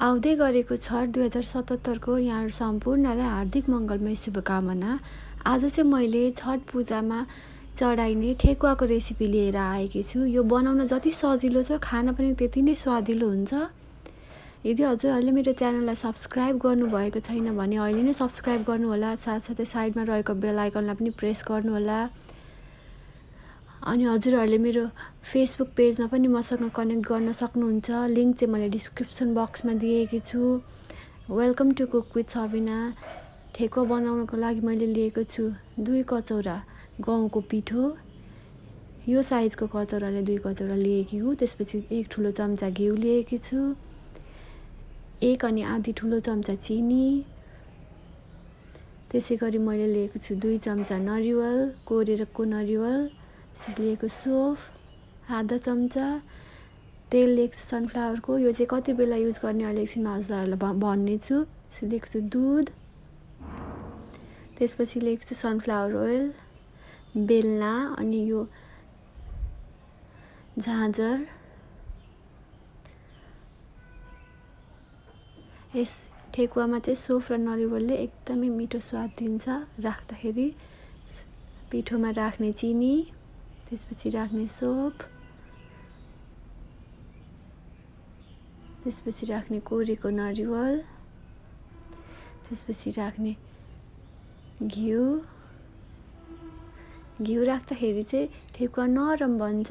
आउँदै गरेको छठ दुई हजार सतहत्तरको यहाँहरू सम्पूर्णलाई हार्दिक मङ्गलमय शुभकामना। आज चाहिँ मैले छठ पूजामा चढाइने ठेकुवाको रेसिपी लिएर आएकी छु। यो बनाउन जति सजिलो छ खान पनि त्यति नै स्वादिलो हुन्छ। यदि हजुरहरूले मेरो च्यानललाई सब्सक्राइब गर्नुभएको छैन भने अहिले नै सब्सक्राइब गर्नुहोला साथसाथै साइडमा रहेको बेल आइकनलाई पनि प्रेस गर्नुहोला। अनि हजुरहरूले मेरो फेसबुक पेजमा पनि मसँग कनेक्ट गर्न सक्नुहुन्छ। लिङ्क चाहिँ मैले डिस्क्रिप्सन बक्समा दिएकी छु। Welcome to cook with Sabina thekua बनाउनको लागि मैले लिएको छु दुई कचौरा गहुँको पिठो। यो साइजको कचौराले दुई कचौरा लिएकी हुँ। त्यसपछि एक ठुलो चम्चा घिउ लिएकी छु। एक अनि आधी ठुलो चम्चा चिनी। त्यसै गरी मैले लिएको छु दुई चम्चा नरिवल कोरेरको नरिवल। लिएको सोफ आधा चम्चा तेल लिएको छु सनफ्लावरको। यो चाहिँ कति बेला युज गर्ने अहिले एकछिनमा हजुरहरूलाई भन्ने छु लिएको छु दुध। त्यसपछि लिएको छु सनफ्लावर ओइल बेलना अनि यो झाँझर। यस ठेकुवामा चाहिँ सोफ र नरिवलले एकदमै मिठो स्वाद दिन्छ राख्दाखेरि। पिठोमा राख्ने चिनी। त्यसपछि राख्ने सोप। त्यसपछि राख्ने कोरेको नरिवल। त्यसपछि राख्ने घिउ। घिउ राख्दाखेरि चाहिँ ठेकुवा नरम बन्छ।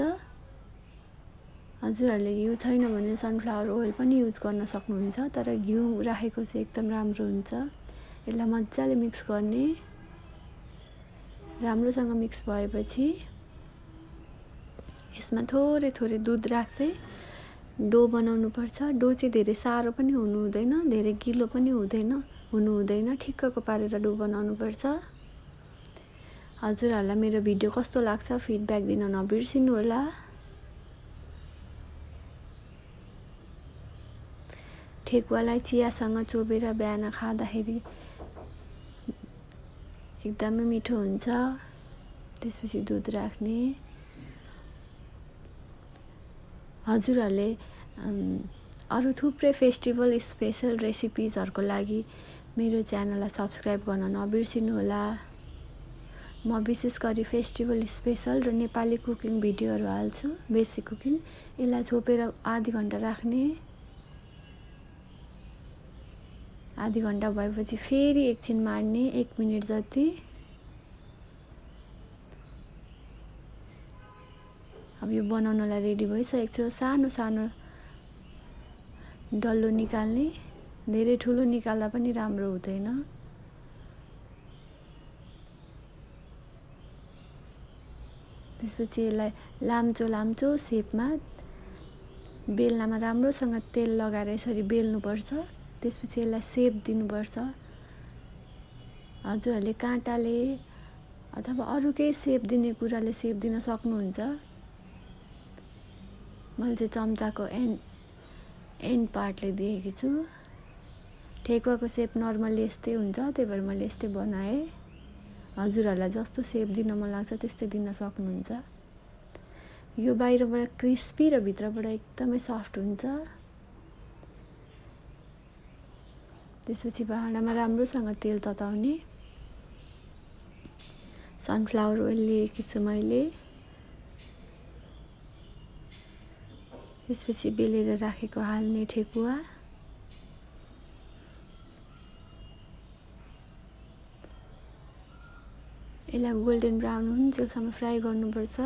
हजुरहरूले घिउ छैन भने सनफ्लावर ओइल पनि युज गर्न सक्नुहुन्छ तर घिउ राखेको चाहिँ एकदम राम्रो हुन्छ। यसलाई मजाले मिक्स गर्ने। राम्रोसँग मिक्स भएपछि यसमा थोरै थोरै दुध राख्दै डो बनाउनुपर्छ। डो चाहिँ धेरै साह्रो पनि हुनु हुँदैन धेरै गिलो पनि हुँदैन हुनु हुँदैन ठिक्कको पारेर डो बनाउनुपर्छ। हजुरहरूलाई मेरो भिडियो कस्तो लाग्छ फिडब्याक दिन नबिर्सिनु होला ठेकुवालाई चियासँग चोबेर बिहान खाँदाखेरि एकदमै मिठो हुन्छ। त्यसपछि दुध राख्ने। हजुरहरूले अरू थुप्रै फेस्टिभल स्पेसल रेसिपिजहरूको लागि मेरो च्यानललाई सब्सक्राइब गर्न नबिर्सिनु होला म विशेष गरी फेस्टिभल स्पेसल र नेपाली कुकिङ भिडियोहरू हाल्छु बेसिक कुकिङ। यसलाई छोपेर आधी घन्टा राख्ने। आधी घन्टा भएपछि फेरि एकछिन मार्ने एक मिनट जति। अब यो बनाउनलाई रेडी भइसकेको छु सानो सानो डल्लो निकाल्ने धेरै ठुलो निकाल्दा पनि राम्रो हुँदैन। त्यसपछि यसलाई लाम्चो लाम्चो सेपमा बेल्नामा राम्रोसँग तेल लगाएर यसरी बेल्नुपर्छ। त्यसपछि यसलाई सेप दिनुपर्छ। हजुरहरूले काँटाले अथवा अरू केही सेप दिने कुराले सेप दिन सक्नुहुन्छ। मैले चाहिँ चम्चाको एन्ड एन्ड पार्टले दिएकी छु। ठेकुवाको सेप नर्मल्ली यस्तै हुन्छ त्यही भएर मैले यस्तै बनाएँ। हजुरहरूलाई जस्तो सेप दिन मन लाग्छ त्यस्तै दिन सक्नुहुन्छ। यो बाहिरबाट क्रिस्पी र भित्रबाट एकदमै सफ्ट हुन्छ। त्यसपछि भाँडामा राम्रोसँग तेल तताउने। सनफ्लावर ओइल लिएकी छु मैले। त्यसपछि बेलेर राखेको हाल्ने ठेकुवा। यसलाई गोल्डन ब्राउन हुन्जेलसम्म फ्राई गर्नुपर्छ।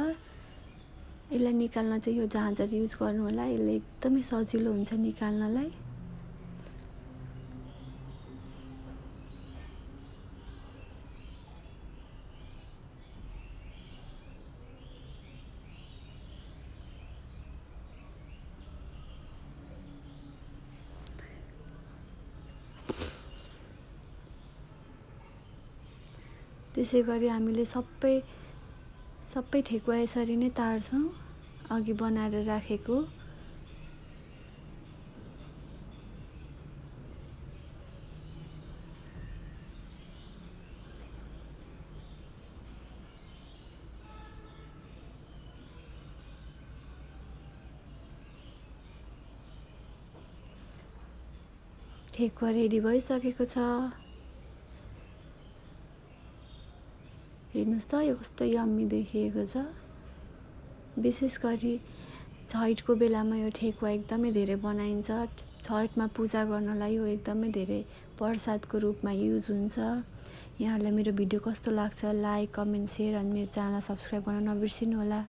यसलाई निकाल्न चाहिँ यो झाँझर युज गर्नु होला। यसले एकदमै सजिलो हुन्छ निकाल्नलाई। त्यसै गरी हामीले सबै सबै ठेकुवा यसरी नै तार्छौँ अघि बनाएर राखेको। ठेकुवा रेडी भइसकेको छ। हेर्नुहोस् त यो कस्तो यम्मी देखिएको छ। विशेष गरी छैठको बेलामा यो ठेकुवा एकदमै धेरै बनाइन्छ। छैठमा पूजा गर्नलाई यो एकदमै धेरै प्रसादको रूपमा युज हुन्छ। यहाँहरूलाई मेरो भिडियो कस्तो लाग्छ लाइक कमेन्ट सेयर अनि मेरो च्यानल सब्सक्राइब गर्न नबिर्सिनु होला